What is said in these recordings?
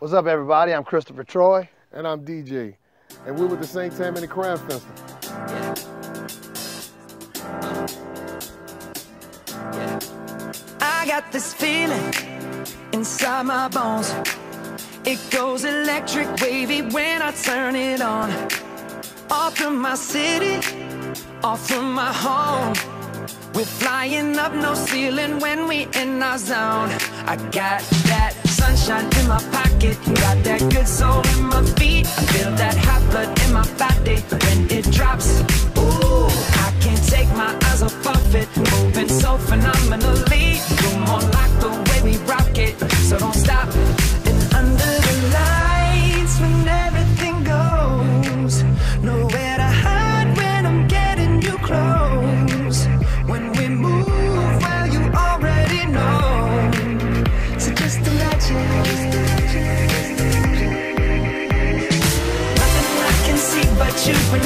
What's up, everybody? I'm Christopher Troy. And I'm DJ. And we're with the St. Tammany Crab Festival. Yeah. Yeah. I got this feeling inside my bones. It goes electric wavy when I turn it on. Off from my city, off from my home. We're flying up no ceiling when we in our zone. I got that sunshine in my pocket, got that good soul in my feet.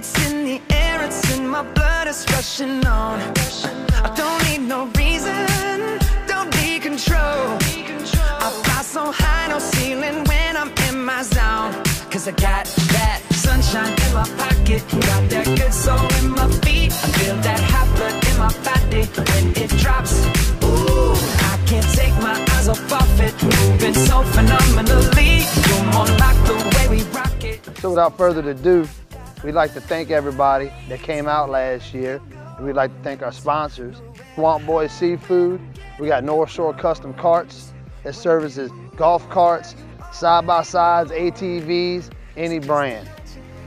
It's in the air, it's in my blood, it's rushing on. I don't need no reason, don't need control. I fly so high, no ceiling when I'm in my zone. Cause I got that sunshine in my pocket, got that good soul in my feet. I feel that hot blood in my body when it drops. Ooh, I can't take my eyes off of it, moving so phenomenally. Like the way we rock it. So without further ado, we'd like to thank everybody that came out last year. We'd like to thank our sponsors, Swamp Boy Seafood. We got North Shore Custom Carts that services golf carts, side-by-sides, ATVs, any brand.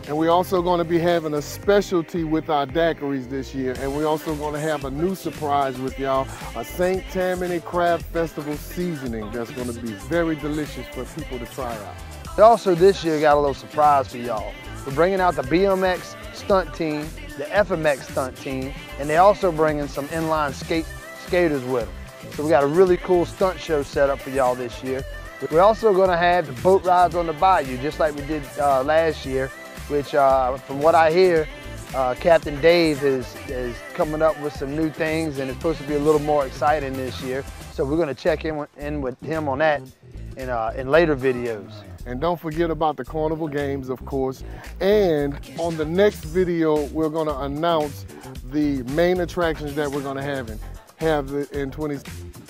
And we're also going to be having a specialty with our daiquiris this year. And we're also going to have a new surprise with y'all, a St. Tammany Crab Festival seasoning that's going to be very delicious for people to try out. We also this year got a little surprise for y'all. We're bringing out the BMX stunt team, the FMX stunt team, and they also bringing some inline skate skaters with them. So we got a really cool stunt show set up for y'all this year. We're also going to have the boat rides on the bayou, just like we did uh, last year, which uh, from what I hear, uh, Captain Dave is, is coming up with some new things and it's supposed to be a little more exciting this year. So we're going to check in in with him on that in, uh, in later videos. And don't forget about the carnival games, of course. And on the next video, we're going to announce the main attractions that we're going to have in, have in 20.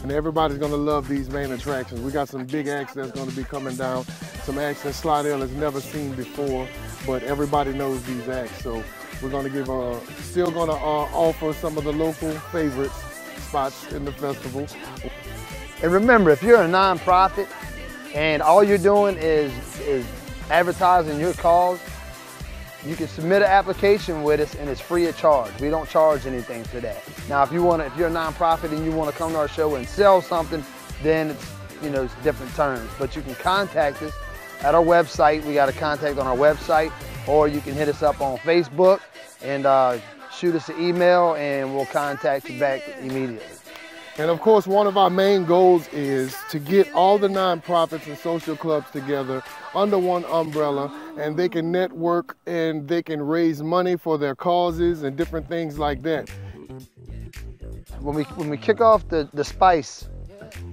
And everybody's going to love these main attractions. We got some big acts that's going to be coming down, some acts that Slidell has never seen before, but everybody knows these acts. So we're going to give a, still going to uh, offer some of the local favorites spots in the festival. And remember, if you're a nonprofit, and all you're doing is, is advertising your cause, you can submit an application with us and it's free of charge. We don't charge anything for that. Now, if you want to, if you're a nonprofit and you want to come to our show and sell something, then it's, you know, it's different terms. But you can contact us at our website. We got a contact on our website, or you can hit us up on Facebook and uh, shoot us an email and we'll contact you back immediately. And of course, one of our main goals is to get all the nonprofits and social clubs together under one umbrella and they can network and they can raise money for their causes and different things like that. When we, when we kick off the, the spice,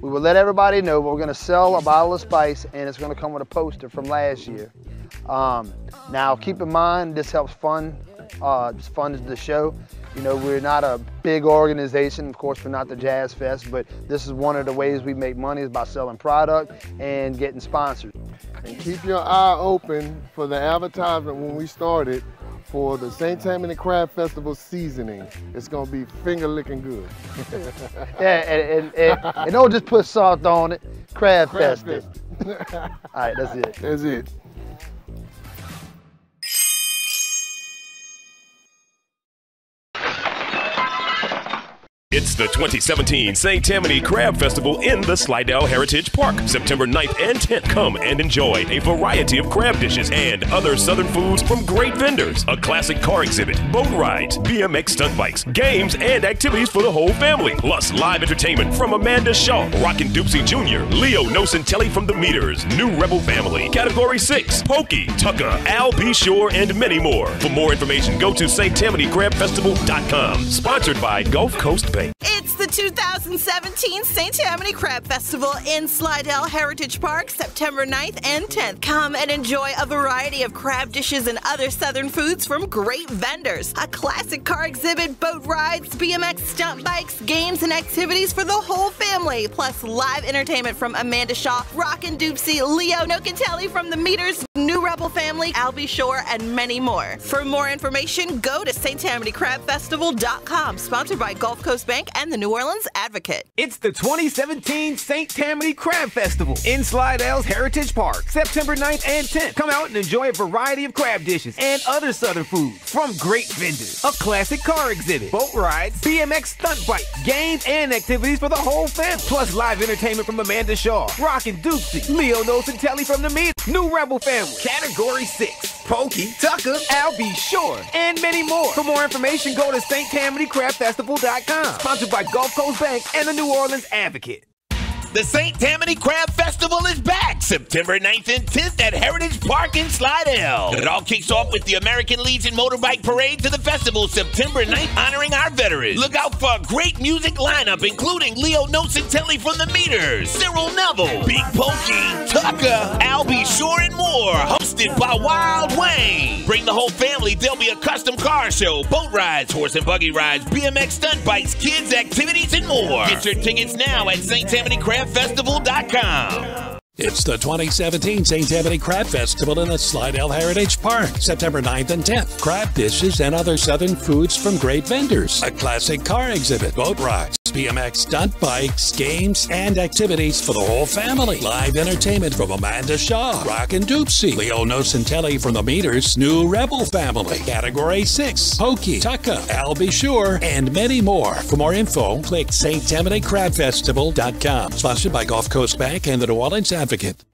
we will let everybody know we're gonna sell a bottle of spice and it's gonna come with a poster from last year. Um, now keep in mind, this helps fund, uh, fund the show. You know, we're not a big organization. Of course, we're not the Jazz Fest, but this is one of the ways we make money is by selling product and getting sponsors. And keep your eye open for the advertisement when we started for the St. Tammany Crab Festival seasoning. It's gonna be finger licking good. yeah, and, and, and, and, don't just put salt on it. Crab, crab Fest. fest. All right, that's it. That's it. It's the 2017 St. Tammany Crab Festival in the Slidell Heritage Park, September 9th and 10th. Come and enjoy a variety of crab dishes and other southern foods from great vendors, a classic car exhibit, boat rides, BMX stunt bikes, games, and activities for the whole family, plus live entertainment from Amanda Shaw, Rockin' Dopsie Jr., Leo Nocentelli from The Meters, New Rebel Family, Category 6, Pokey, Tucka, Al B. Shore, and many more. For more information, go to StTammanyCrabFestival.com. Sponsored by Gulf Coast Bank. It's the 2017 St. Tammany Crab Festival in Slidell Heritage Park, September 9th and 10th. Come and enjoy a variety of crab dishes and other southern foods from great vendors. A classic car exhibit, boat rides, BMX stunt bikes, games, and activities for the whole family. Plus, live entertainment from Amanda Shaw, Rockin' Dopsie, Leo Nocentelli from The Meters, Rebel Family, Albie Shore, and many more. For more information, go to StTammanyCrabFestival.com, sponsored by Gulf Coast Bank and the New Orleans Advocate. It's the 2017 St. Tammany Crab Festival in Slidell's Heritage Park, September 9th and 10th. Come out and enjoy a variety of crab dishes and other southern foods from great vendors. A classic car exhibit, boat rides, BMX stunt bike, games, and activities for the whole family. Plus live entertainment from Amanda Shaw, Rockin' Dopsie, Leo Nocentelli from the Meet, New Rebel Family, Category 6, Pokey, Tucka, Al B. Shore, and many more. For more information, go to StTammanyCrabFestival.com. Sponsored by Gulf Coast Bank and the New Orleans Advocate. The St. Tammany Crab Festival is back September 9th and 10th at Heritage Park in Slidell. It all kicks off with the American Legion Motorbike Parade to the festival September 9th, honoring our veterans. Look out for a great music lineup, including Leo Nocentelli from The Meters, Cyril Neville, Big Pokey, Tucka, Albie Shore, and more. Hosted by Wild Wayne. Bring the whole family. There'll be a custom car show, boat rides, horse and buggy rides, BMX stunt bikes, kids activities, and more. Get your tickets now at St. Tammany Crab Festival.com. It's the 2017 St. Tammany Crab Festival in the Slidell Heritage Park, September 9th and 10th. Crab dishes and other southern foods from great vendors, a classic car exhibit, boat rides, BMX stunt bikes, games, and activities for the whole family. Live entertainment from Amanda Shaw, Rockin' Dopsie, Leo Nocentelli from the Meters, New Rebel Family, Category 6, Pokey, Tucka, Al B. Shore, and many more. For more info, click StTammanyCrabFestival.com. Sponsored by Gulf Coast Bank and the New Orleans Advocate.